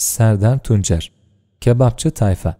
Serdar Tuncer Kebapçı Tayfa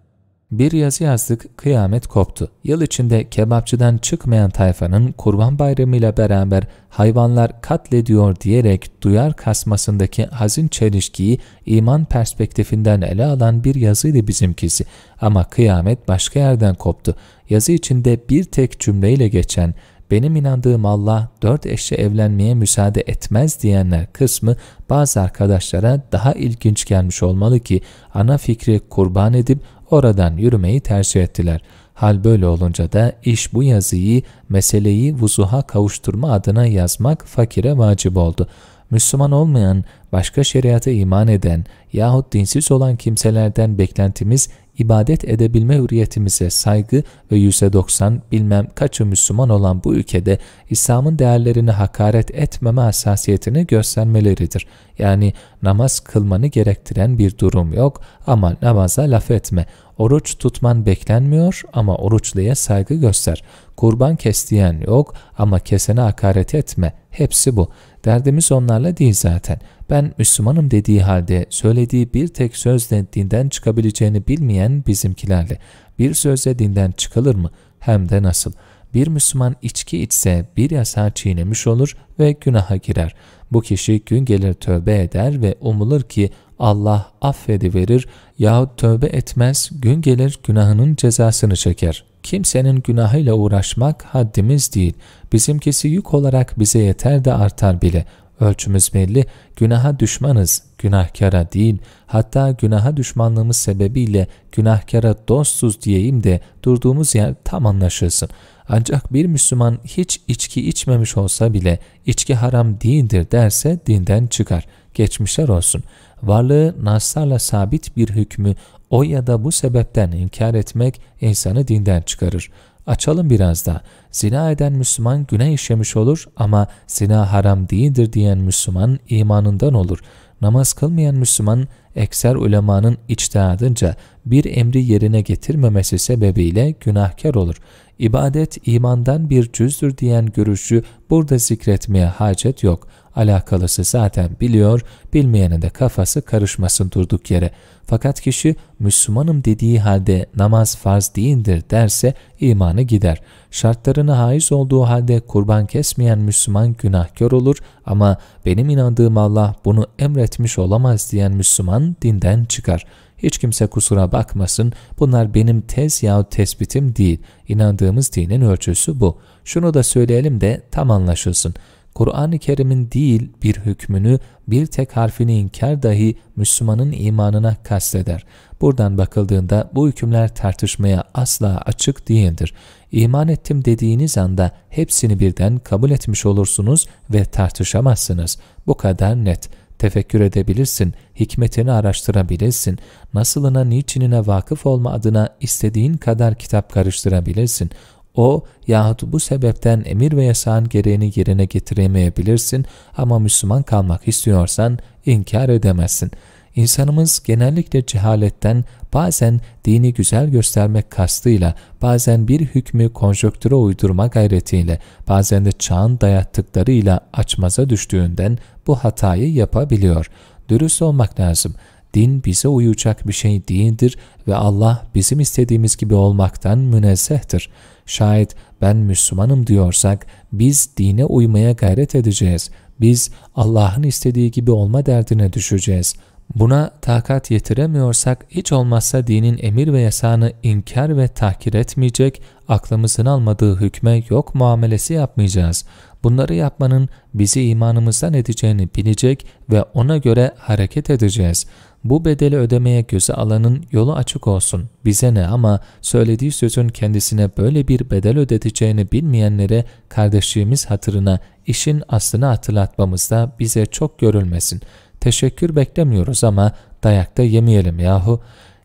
bir yazı yazdık, kıyamet koptu. Yıl içinde kebapçıdan çıkmayan tayfanın kurban bayramı ile beraber hayvanlar katlediyor diyerek duyar kasmasındaki hazin çelişkiyi iman perspektifinden ele alan bir yazıydı bizimkisi. Ama kıyamet başka yerden koptu. Yazı içinde bir tek cümleyle geçen benim inandığım Allah dört eşle evlenmeye müsaade etmez diyenler kısmı bazı arkadaşlara daha ilginç gelmiş olmalı ki ana fikri kurban edip oradan yürümeyi tercih ettiler. Hal böyle olunca da iş bu yazıyı meseleyi vuzuha kavuşturma adına yazmak fakire vacip oldu. Müslüman olmayan, başka şeriata iman eden yahut dinsiz olan kimselerden beklentimiz ibadet edebilme hürriyetimize saygı ve %90 bilmem kaçı Müslüman olan bu ülkede İslam'ın değerlerini hakaret etmeme hassasiyetini göstermeleridir. Yani namaz kılmanı gerektiren bir durum yok ama namaza laf etme. Oruç tutman beklenmiyor ama oruçluya saygı göster. Kurban kes diyen yok ama kesene hakaret etme. Hepsi bu. Derdimiz onlarla değil zaten. Ben Müslümanım dediği halde söylediği bir tek sözle dinden çıkabileceğini bilmeyen bizimkilerle. Bir sözle dinden çıkılır mı? Hem de nasıl? Bir Müslüman içki içse bir yasağı çiğnemiş olur ve günaha girer. Bu kişi gün gelir tövbe eder ve umulur ki Allah affediverir yahut tövbe etmez gün gelir günahının cezasını çeker. Kimsenin günahıyla uğraşmak haddimiz değil. Bizimkisi yük olarak bize yeter de artar bile. Ölçümüz belli, günaha düşmanız, günahkara değil, hatta günaha düşmanlığımız sebebiyle günahkara dostuz diyeyim de durduğumuz yer tam anlaşılsın. Ancak bir Müslüman hiç içki içmemiş olsa bile içki haram değildir derse dinden çıkar. Geçmişler olsun. Varlığı naslarla sabit bir hükmü o ya da bu sebepten inkar etmek insanı dinden çıkarır. Açalım biraz da. Zina eden Müslüman günah işlemiş olur ama zina haram değildir diyen Müslüman imanından olur. Namaz kılmayan Müslüman ekser ulemanın içtihadınca bir emri yerine getirmemesi sebebiyle günahkar olur. İbadet imandan bir cüzdür diyen görüşü burada zikretmeye hacet yok. Alakalısı zaten biliyor, bilmeyene de kafası karışmasın durduk yere. Fakat kişi Müslümanım dediği halde namaz farz değildir derse imanı gider. Şartlarına haiz olduğu halde kurban kesmeyen Müslüman günahkar olur ama benim inandığım Allah bunu emretmiş olamaz diyen Müslüman dinden çıkar. Hiç kimse kusura bakmasın bunlar benim tez yahut tespitim değil. İnandığımız dinin ölçüsü bu. Şunu da söyleyelim de tam anlaşılsın. Kur'an-ı Kerim'in değil bir hükmünü, bir tek harfini inkar dahi Müslümanın imanına kasteder. Buradan bakıldığında bu hükümler tartışmaya asla açık değildir. İman ettim dediğiniz anda hepsini birden kabul etmiş olursunuz ve tartışamazsınız. Bu kadar net. Tefekkür edebilirsin, hikmetini araştırabilirsin, nasılına niçinine vakıf olma adına istediğin kadar kitap karıştırabilirsin. O yahut bu sebepten emir ve yasağın gereğini yerine getiremeyebilirsin ama Müslüman kalmak istiyorsan inkar edemezsin. İnsanımız genellikle cehaletten bazen dini güzel göstermek kastıyla, bazen bir hükmü konjöktüre uydurma gayretiyle, bazen de çağın dayattıklarıyla açmaza düştüğünden bu hatayı yapabiliyor. Dürüst olmak lazım. Din bize uyacak bir şey değildir ve Allah bizim istediğimiz gibi olmaktan münezzehtir. Şayet ben Müslümanım diyorsak biz dine uymaya gayret edeceğiz. Biz Allah'ın istediği gibi olma derdine düşeceğiz. Buna takat yetiremiyorsak hiç olmazsa dinin emir ve yasağını inkar ve tahkir etmeyecek, aklımızın almadığı hükme yok muamelesi yapmayacağız. Bunları yapmanın bizi imanımızdan edeceğini bilecek ve ona göre hareket edeceğiz. Bu bedeli ödemeye göze alanın yolu açık olsun. Bize ne ama söylediği sözün kendisine böyle bir bedel ödeteceğini bilmeyenlere kardeşliğimiz hatırına işin aslını hatırlatmamızda bize çok görülmesin. Teşekkür beklemiyoruz ama dayakta yemeyelim yahu.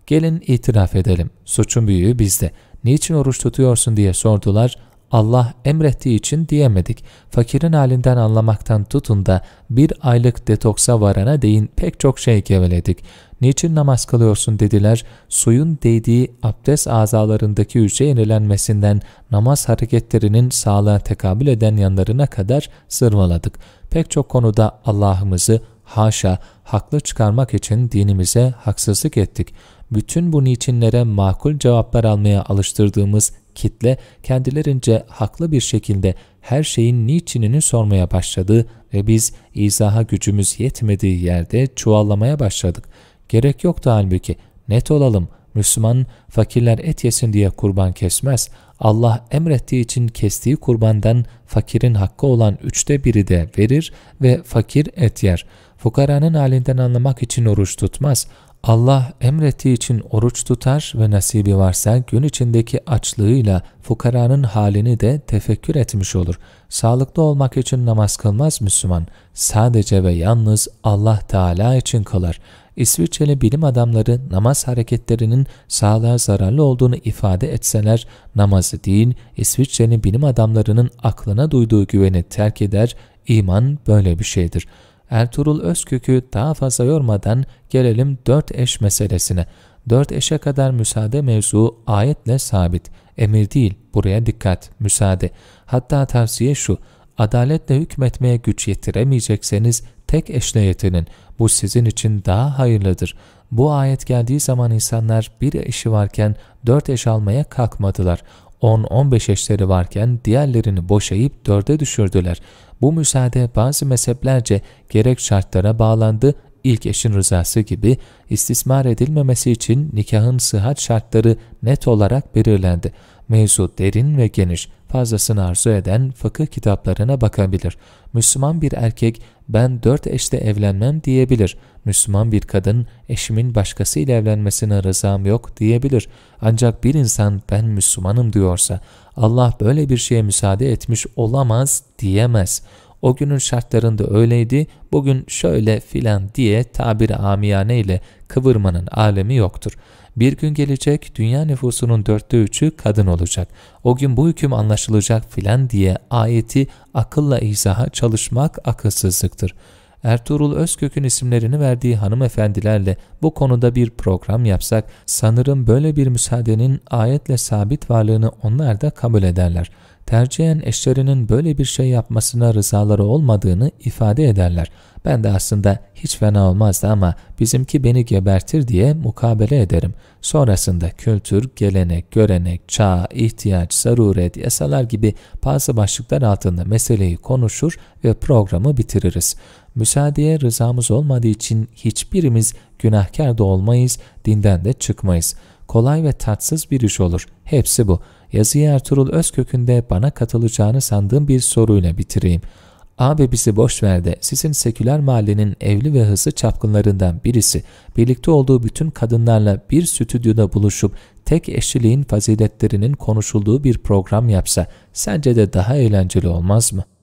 Gelin itiraf edelim. Suçun büyüğü bizde. Niçin oruç tutuyorsun diye sordular. Allah emrettiği için diyemedik. Fakirin halinden anlamaktan tutun da bir aylık detoksa varana değin pek çok şey geveledik. Niçin namaz kılıyorsun dediler. Suyun değdiği abdest azalarındaki hücre yenilenmesinden namaz hareketlerinin sağlığa tekabül eden yanlarına kadar sırmaladık. Pek çok konuda Allah'ımızı Haşa, haklı çıkarmak için dinimize haksızlık ettik. Bütün bu niçinlere makul cevaplar almaya alıştırdığımız kitle kendilerince haklı bir şekilde her şeyin niçinini sormaya başladı ve biz izaha gücümüz yetmediği yerde çuvallamaya başladık. Gerek yoktu halbuki. Net olalım. Müslüman fakirler et yesin diye kurban kesmez. Allah emrettiği için kestiği kurbandan fakirin hakkı olan üçte biri de verir ve fakir et yer. Fukaranın halinden anlamak için oruç tutmaz. Allah emrettiği için oruç tutar ve nasibi varsa gün içindeki açlığıyla fukaranın halini de tefekkür etmiş olur. Sağlıklı olmak için namaz kılmaz Müslüman. Sadece ve yalnız Allah Teala için kılar. İsviçreli bilim adamları namaz hareketlerinin sağlığa zararlı olduğunu ifade etseler namazı değil İsviçreli bilim adamlarının aklına duyduğu güveni terk eder, iman böyle bir şeydir.'' Ertuğrul Özkök'ü daha fazla yormadan gelelim dört eş meselesine. Dört eşe kadar müsaade mevzu ayetle sabit. Emir değil, buraya dikkat, müsaade. Hatta tavsiye şu, adaletle hükmetmeye güç yetiremeyecekseniz tek eşle yetinin. Bu sizin için daha hayırlıdır. Bu ayet geldiği zaman insanlar bir eşi varken dört eş almaya kalkmadılar. 10-15 eşleri varken diğerlerini boşayıp dörde düşürdüler. Bu müsaade bazı mezheplerce gerek şartlara bağlandı, ilk eşin rızası gibi istismar edilmemesi için nikahın sıhhat şartları net olarak belirlendi. Mevzu derin ve geniş, fazlasını arzu eden fıkıh kitaplarına bakabilir. Müslüman bir erkek ben dört eşle evlenmem diyebilir. Müslüman bir kadın eşimin başkasıyla evlenmesine rızam yok diyebilir. Ancak bir insan ben Müslümanım diyorsa Allah böyle bir şeye müsaade etmiş olamaz diyemez. O günün şartlarında öyleydi, bugün şöyle filan diye tabiri amiyane ile kıvırmanın alemi yoktur. Bir gün gelecek dünya nüfusunun dörtte üçü kadın olacak. O gün bu hüküm anlaşılacak filan diye ayeti akılla izaha çalışmak akılsızlıktır. Ertuğrul Özkök'ün isimlerini verdiği hanımefendilerle bu konuda bir program yapsak sanırım böyle bir müsaadenin ayetle sabit varlığını onlar da kabul ederler. Tercihen eşlerinin böyle bir şey yapmasına rızaları olmadığını ifade ederler. Ben de aslında hiç fena olmazdı ama bizimki beni gebertir diye mukabele ederim. Sonrasında kültür, gelenek, görenek, çağ, ihtiyaç, zaruret, yasalar gibi bazı başlıklar altında meseleyi konuşur ve programı bitiririz. Müsaadeye rızamız olmadığı için hiçbirimiz günahkar da olmayız, dinden de çıkmayız. Kolay ve tatsız bir iş olur. Hepsi bu. Yazıyı Ertuğrul Özkök'ünde bana katılacağını sandığım bir soruyla bitireyim. Abi bizi boş ver de sizin seküler mahallenin evli ve hızlı çapkınlarından birisi birlikte olduğu bütün kadınlarla bir stüdyoda buluşup tek eşliliğin faziletlerinin konuşulduğu bir program yapsa sence de daha eğlenceli olmaz mı?''